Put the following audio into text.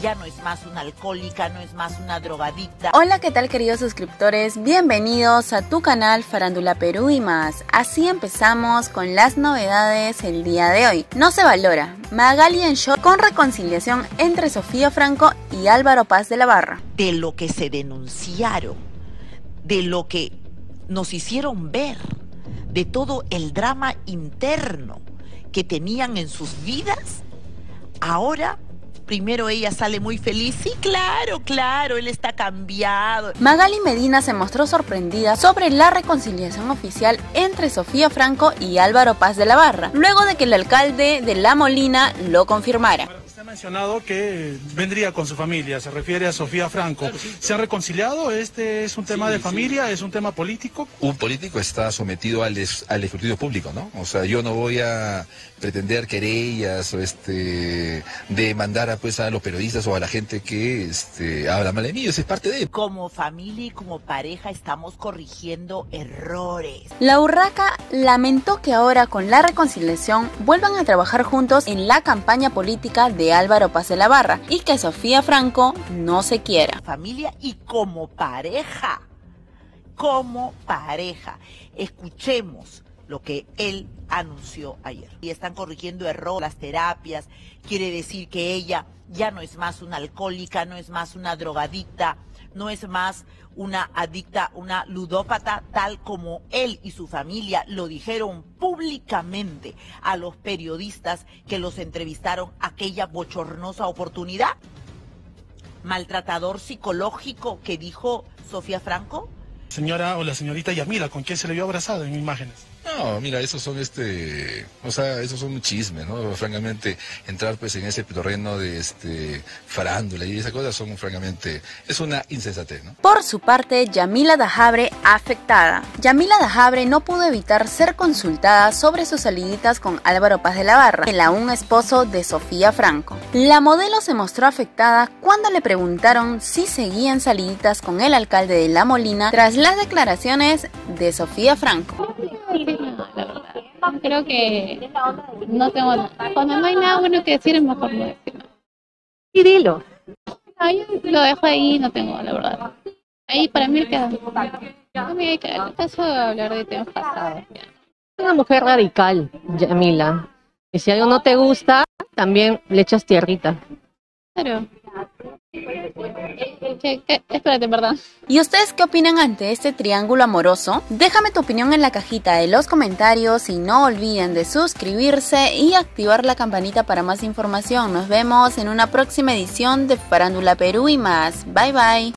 ya no es más una alcohólica, no es más una drogadicta. Hola, ¿qué tal queridos suscriptores? Bienvenidos a tu canal Farándula Perú y más. Así empezamos con las novedades el día de hoy. No se valora. Magali en shock con reconciliación entre Sofía Franco y Álvaro Paz de la Barra. De lo que se denunciaron, de lo que nos hicieron ver, de todo el drama interno que tenían en sus vidas, ahora primero ella sale muy feliz. Sí, claro, claro, él está cambiado. Magali Medina se mostró sorprendida sobre la reconciliación oficial entre Sofía Franco y Álvaro Paz de la Barra, luego de que el alcalde de La Molina lo confirmara mencionado que vendría con su familia, se refiere a Sofía Franco. ¿Se han reconciliado? ¿Este es un tema de familia? ¿Es un tema político? Un político está sometido al, al escrutinio público, ¿no? O sea, yo no voy a pretender querellas o este demandar a pues a los periodistas o a la gente que este habla mal de mí, eso es parte de como familia y como pareja estamos corrigiendo errores. La Urraca lamentó que ahora con la reconciliación vuelvan a trabajar juntos en la campaña política de Álvaro Paz de la Barra y que Sofía Franco no se quiera. Familia y como pareja, como pareja. Escuchemos lo que él anunció ayer. Y están corrigiendo errores, las terapias, quiere decir que ella ya no es más una alcohólica, no es más una drogadicta, no es más una adicta, una ludópata, tal como él y su familia lo dijeron públicamente a los periodistas que los entrevistaron aquella bochornosa oportunidad. Maltratador psicológico que dijo Sofía Franco. Señora o la señorita Yamila, ¿con quién se le vio abrazado en imágenes? No, mira, esos son este, o sea, esos son un chisme, ¿no? Francamente, entrar pues en ese terreno de este farándula y esas cosas son francamente, es una insensatez, ¿no? Por su parte, Yamila Dajabre afectada. Yamila Dajabre no pudo evitar ser consultada sobre sus saliditas con Álvaro Paz de la Barra, el aún esposo de Sofía Franco. La modelo se mostró afectada cuando le preguntaron si seguían saliditas con el alcalde de La Molina tras las declaraciones de Sofía Franco creo que no tengo nada. Cuando no hay nada bueno que decir, es mejor no decir nada. Y dilo. Lo dejo ahí, no tengo, la verdad. Ahí para mí queda. A mí hay que caso de hablar de temas pasados. Una mujer radical, Yamila. Y si algo no te gusta, también le echas tierrita. Claro. Perdón. ¿Y ustedes qué opinan ante este triángulo amoroso? Déjame tu opinión en la cajita de los comentarios y no olviden de suscribirse y activar la campanita para más información. Nos vemos en una próxima edición de Farándula Perú y más. Bye bye.